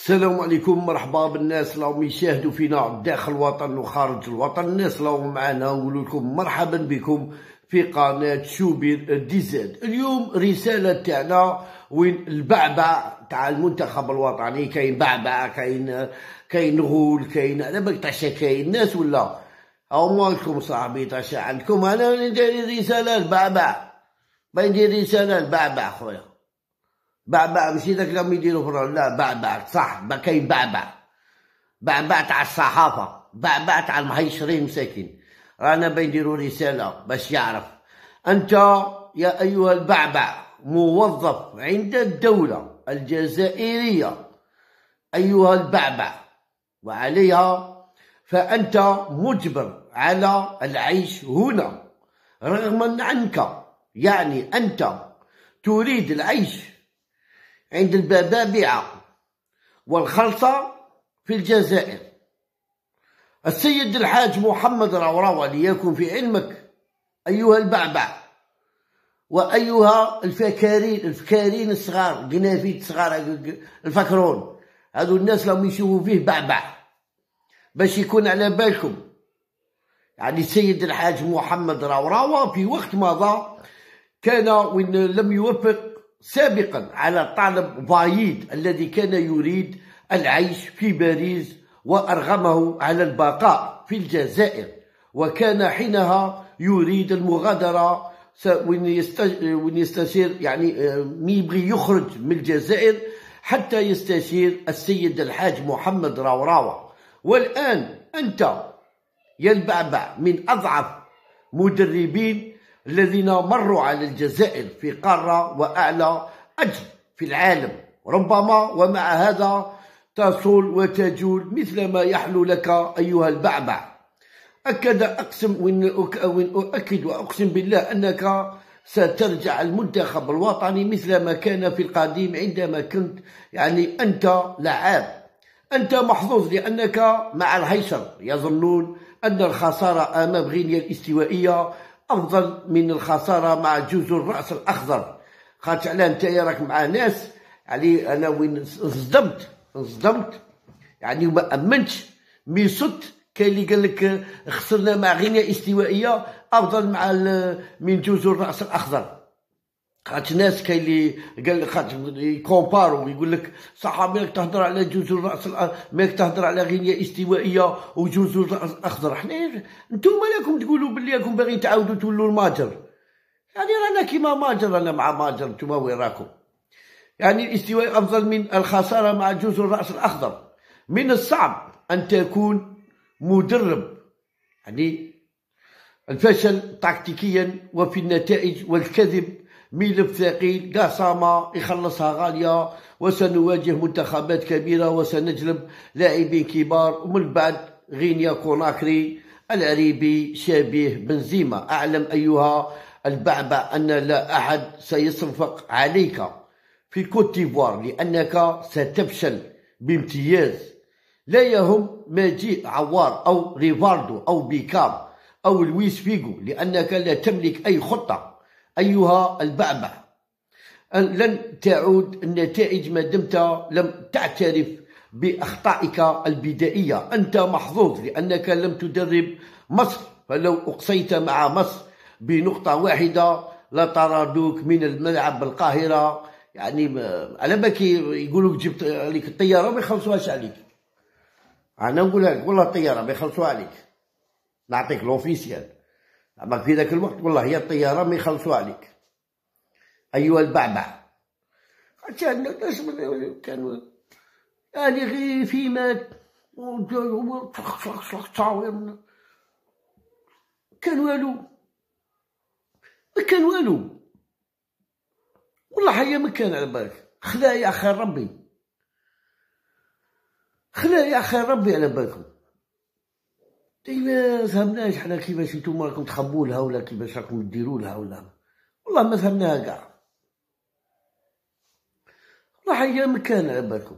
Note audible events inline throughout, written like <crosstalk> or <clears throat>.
السلام عليكم مرحبا بالناس اللي يشاهدوا فينا داخل الوطن وخارج الوطن. الناس اللي معنا نقول لكم مرحبا بكم في قناة شوبير ديزاد اليوم رسالة تاعنا وين البعبع تاع المنتخب الوطني. كاين بعبع كاين كاين غول كاين على بالك تاع كاين. ناس ولا؟ أو مالكم صاحبي تاع عندكم أنا ندير رسالة البعبع. بندير رسالة البعبع خويا. بعبع ماشي داك اللي يديروا في لا بعبع صح ما كاين بعبع بعبع تاع الصحافة بعبع تاع المهيشرين مساكين. رانا بنديروا رسالة باش يعرف. أنت يا أيها البعبع موظف عند الدولة الجزائرية أيها البعبع وعليها فأنت مجبر على العيش هنا رغما عنك. يعني أنت تريد العيش عند البابابعة والخلطة في الجزائر. السيد الحاج محمد روراوة ليكن في علمك أيها البعبع وأيها الفكارين الفكارين الصغار قنافيت صغار الفكرون. هذو الناس لهم يشوفوا فيه بعبع باش يكون على بالكم. يعني السيد الحاج محمد روراوة في وقت مضى كان وإن لم يوفق سابقا على طالب فايد الذي كان يريد العيش في باريس وأرغمه على البقاء في الجزائر وكان حينها يريد المغادرة وين يستشير يعني آه، يبغي يخرج من الجزائر حتى يستشير السيد الحاج محمد راوراوة. والآن أنت يا البعبع من أضعف مدربين الذين مروا على الجزائر في قارة وأعلى أجر في العالم. ربما ومع هذا تصول وتجول مثل ما يحلو لك أيها البعبع. أكد أقسم وإن أؤكد وأقسم بالله أنك سترجع المنتخب الوطني مثل ما كان في القديم عندما كنت. يعني أنت لعاب. أنت محظوظ لأنك مع الهيشر يظنون أن الخسارة أمام غينيا الاستوائية أفضل من الخسارة مع جزر الرأس الأخضر. خاطر علاه أنت راك مع ناس يعني أنا وين انصدمت انصدمت. يعني ما أمنتش. مي صدت كاين اللي قال لك خسرنا مع غينيا استوائية أفضل مع من جزر الرأس الأخضر. خاطر ناس كاين اللي قال خاطر يكومبارو ويقول لك صح مالك تهضر على جزر الرأس مالك تهضر على غينيا استوائية وجزر الرأس الأخضر. حنا نتوما راكم تقولوا باللي راكم باغيين تعاودوا تولوا الماجر. يعني رانا كيما ماجر أنا مع ماجر نتوما وين راكم؟ يعني الاستواء أفضل من الخسارة مع جزر الرأس الأخضر. من الصعب أن تكون مدرب. يعني الفشل تكتيكيا وفي النتائج والكذب ملف ثقيل قاسامة يخلصها غالية وسنواجه منتخبات كبيرة وسنجلب لاعبين كبار ومن بعد غينيا كوناكري العريبي شبيه بنزيما. أعلم أيها البعبع أن لا أحد سيصفق عليك في كوت ديفوار لأنك ستفشل بامتياز. لا يهم ماجي عوار أو ريفاردو أو بيكام أو لويس فيغو لأنك لا تملك أي خطة. أيها البعبع. لن تعود النتائج ما دمت لم تعترف بأخطائك البدائية. أنت محظوظ لأنك لم تدرب مصر. فلو أقصيت مع مصر بنقطة واحدة لطردوك من الملعب بالقاهرة. يعني على بالك يقولوا جبت عليك الطيارة ما يخلصوهاش عليك أنا نقول لك والله الطيارة ما يخلصوها عليك. نعطيك لوفيسيال أما في ذاك الوقت والله هي الطيارة ما يخلصوا عليك. أيها البعبع. كان الناس كانوا يعني غير في مات كان والو. ما كان والو. والله حيا ما كان على بالك. خلا يا خير ربي. خلا يا خير ربي على بالكم. ما فهمناش حنا كيفاش نتوما راكم تخبوا لها ولا كيفاش راكم ديروا لها ولا. والله ما فهمناها كاع. والله هي مكان على بالكم.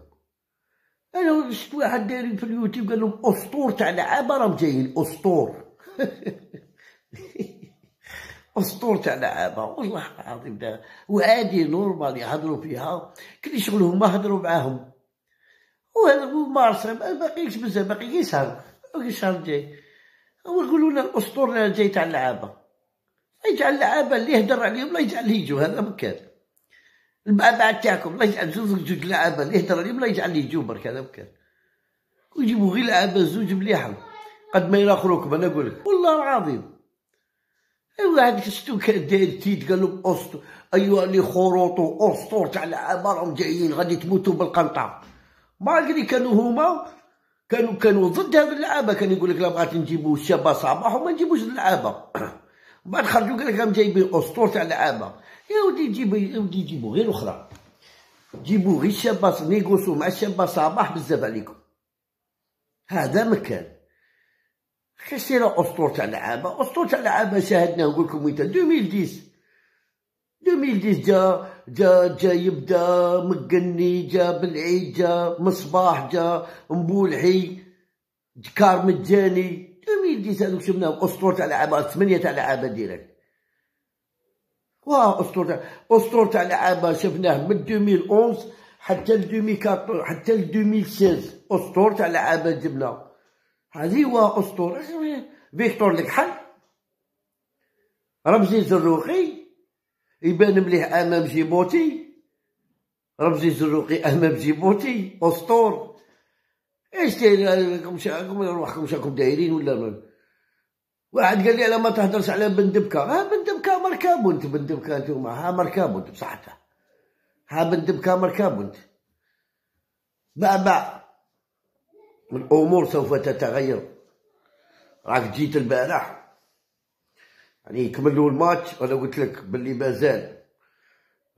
أنا شفت واحد داير في اليوتيوب قال لهم أسطور تاع لعابة راهم جايين أسطور. <laughs> أسطور تاع لعابة والله العظيم ده. وعادي نورمال يهضروا فيها كل شغلهم ما هضروا معاهم. وهذا هو مارسه ما باقيش بزاف باقي باقي الشهر الجاي هو يقولوا لنا الاسطوره الجاي تاع اللعابة. يجعل اللعابة اللي يهدر عليهم لا يجعل يجوا هذا مكان البعبع تاعكم لا يجعل زوج زوج لعابة اللي يهدر عليهم لا يجعل يجوا برك هذا مكان ويجيبوا غير لعابة زوج مليحه قد ما يراخروكم أنا نقول لك. والله العظيم. واحد شفتو كان داير تيت قال لهم اسطو ايوا اللي خروطو أسطور تاع لعابه راهم جايين غادي تموتوا بالقنطه مالغري كانوا هما كانوا كانوا ضد هذه اللعابة. كان يقول لك لا بغات نجيبوا الشابه صباح وما نجيبوش اللعابة. <clears throat> بعد خرجوا قال لك راهم جايبين اسطور تاع لعابة. يا ودي جيبوا يا ودي جيبوا غير أخرى. جيبوا غير الشابه نيغوسو مع الشابه صباح بزاف عليكم. هذا مكان. خسيرة أسطورة تاع لعابة. أسطورة تاع لعابة شاهدناه نقول لكم وين 2010 2010 جا جا جا يبدأ مقني جا بالعيد جا مصباح جا مبولحي كار مجاني. 2010 هذوك شفناهم أسطورة تاع لعابة ثمانية تاع لعابة ديريكت. واه أسطورة أسطورة تاع لعابة شفناه من 2011 حتى ل 2014 حتى ل 2016 أسطورة تاع لعابة جبنا هذه هو أسطورة فيكتور الكحل رمزي الزروقي يبان مليح أمام جيبوتي؟ رمزي الزروقي أمام جيبوتي؟ أسطور. إيش داير راكم روحكم شاكم دايرين ولا واحد قال لي على ما تهدرش على بندبكه ها بندبكه مركب أنت بندبكه انتوما ها مركب انت بصحتها. ها بندبكه مركب انت بعد الأمور سوف تتغير. راك جيت البارح. يعني يكملوا الماتش. وأنا قلت لك باللي مازال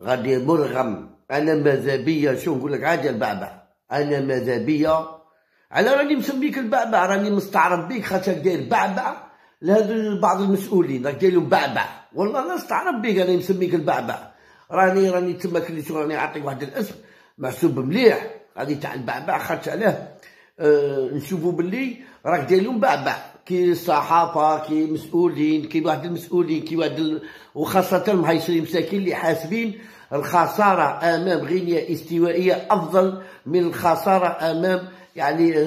غادي مرغم أنا ماذا بيا شو نقول لك؟ عادي البعبع. أنا ماذا بيا على راني مسميك البعبع راني مستعرب بيك خاطر داير بعبع لهذو بعض المسؤولين. راك داير بعبع. والله أنا استعرب بيك أنا مسميك البعبع. راني راني تما كل شو راني نعطيك واحد الاسم محسوب مليح. هذه تاع البعبع خاطر علاه أه نشوفوا باللي راك داير بعبع. كي الصحافه كي مسؤولين كي واحد المسؤولين كي واحد ال... وخاصه المهيصرين مساكين اللي حاسبين. الخسارة أمام غينيا استوائية أفضل من الخسارة أمام يعني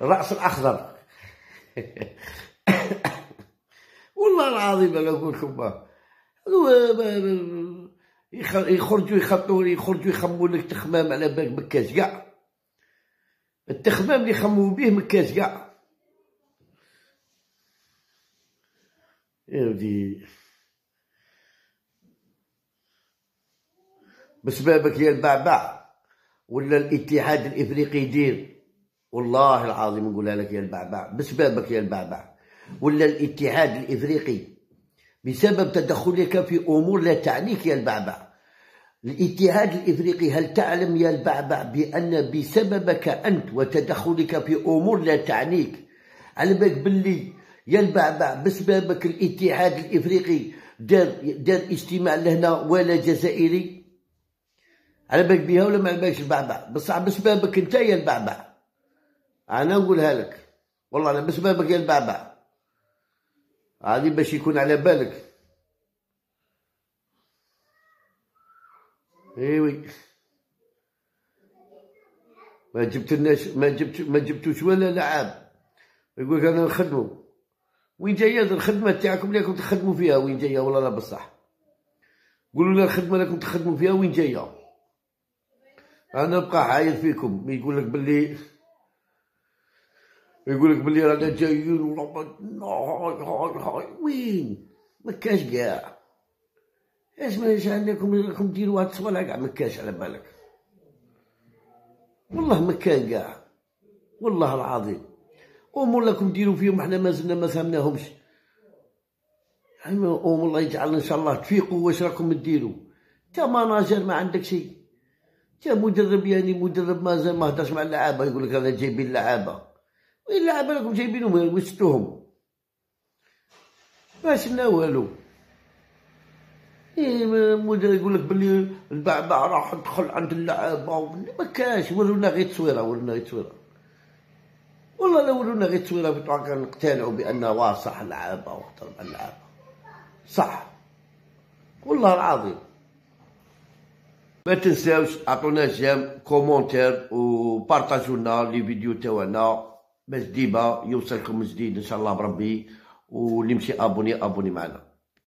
الرأس الأخضر. <laughs> والله العظيم أنا نقول لكم يخرجوا يخطوا يخرجوا يخموا لك تخمام على بالك مكاش كاع. التخمام اللي يخموا به مكاش كاع. يا ودي بسببك يا البعبع ولا الاتحاد الإفريقي يدير؟ والله العظيم نقولها لك يا البعبع بسببك يا البعبع ولا الاتحاد الإفريقي بسبب تدخلك في أمور لا تعنيك يا البعبع الاتحاد الإفريقي هل تعلم يا البعبع بأن بسببك أنت وتدخلك في أمور لا تعنيك؟ بالك باللي يا البعبع بسببك الاتحاد الإفريقي دار دار اجتماع لهنا ولا جزائري؟ على بالك بها ولا ما على بالكش البعبع؟ بصح بسببك انت يا البعبع. أنا نقولها لك. والله أنا بسببك يا البعبع. هذه باش يكون على بالك. ايوي ما جبتلناش ما جبت ما جبتوش ولا لعاب. يقول أنا نخدمو وين جاية؟ الخدمة تاعكم اللي راكم تخدموا فيها. وين جاية؟ والله لا بصح. قولوا لنا الخدمة اللي راكم تخدموا فيها وين جاية. أنا نبقى حاير فيكم. يقول لك باللي يقول لك باللي رانا جايين هاي وين؟ ما كاش كاع اش ما عندكم؟ راكم ديروا هاد الصوالح كاع ما كاش على بالك. والله ما كان كاع والله العظيم. أمور راكم ديروا فيهم إحنا مازلنا ما فهمناهمش. يعني أمور الله يجعل إن شاء الله تفيقوا واش راكم ديروا تا ماناجر ما عندك شيء. تا مدرب يعني مدرب مازال ما هدرش مع اللعابة يقول لك أنا جايبين اللعابه وين اللعابة راكم جايبينهم وشتوهم ما شفنا والو. إيه مدير يقول لك بلي البعبع راح دخل عند اللعابة ما كاش. ورونا غير تصويرة ورونا غير تصويرة. والله لو ورونا غير تصويره بتوع كان نقتنعوا بان واصح اللعابه واحترم اللعابه صح. والله العظيم. ما تنساوش عطونا j'aime commentaire وبارطاجوا لنا les vidéos تاعنا باش ديما يوصلكم جديد ان شاء الله بربي واللي مشي ابوني ابوني معنا